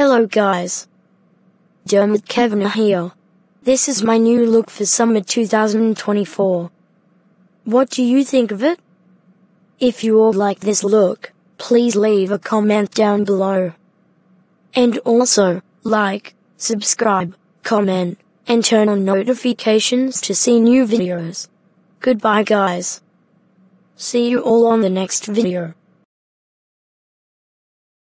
Hello guys. Dermot Kavanagh here. This is my new look for summer 2024. What do you think of it? If you all like this look, please leave a comment down below. And also, like, subscribe, comment, and turn on notifications to see new videos. Goodbye guys. See you all on the next video.